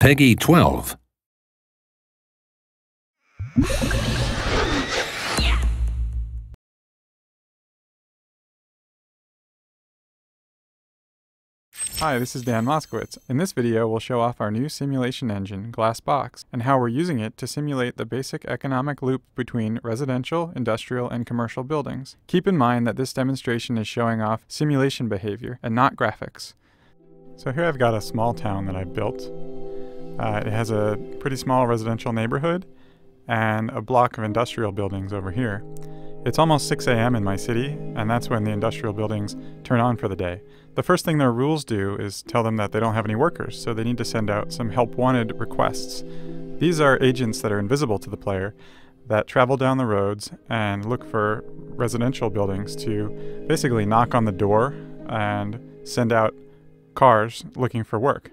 Peggy 12. Hi, this is Dan Moskowitz. In this video, we'll show off our new simulation engine, Glassbox, and how we're using it to simulate the basic economic loop between residential, industrial, and commercial buildings. Keep in mind that this demonstration is showing off simulation behavior and not graphics. So here I've got a small town that I've built. Uh, it has a pretty small residential neighborhood and a block of industrial buildings over here. It's almost 6 a.m. in my city, and that's when the industrial buildings turn on for the day. The first thing their rules do is tell them that they don't have any workers, so they need to send out some help wanted requests. These are agents that are invisible to the player that travel down the roads and look for residential buildings to basically knock on the door and send out cars looking for work.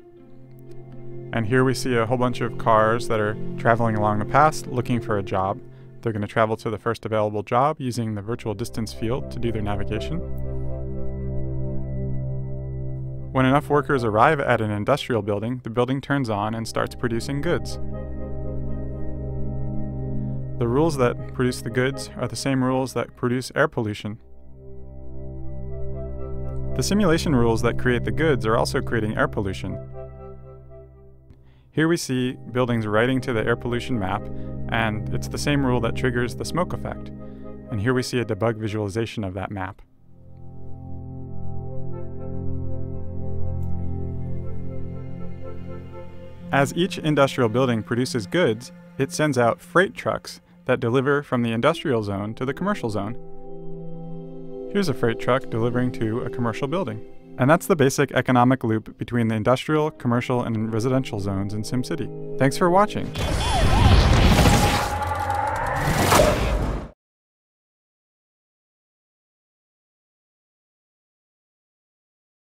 And here we see a whole bunch of cars that are traveling along the path looking for a job. They're going to travel to the first available job using the virtual distance field to do their navigation. When enough workers arrive at an industrial building, the building turns on and starts producing goods. The rules that produce the goods are the same rules that produce air pollution. The simulation rules that create the goods are also creating air pollution. Here we see buildings writing to the air pollution map, and it's the same rule that triggers the smoke effect. And here we see a debug visualization of that map. As each industrial building produces goods, it sends out freight trucks that deliver from the industrial zone to the commercial zone. Here's a freight truck delivering to a commercial building. And that's the basic economic loop between the industrial, commercial, and residential zones in SimCity. Thanks for watching!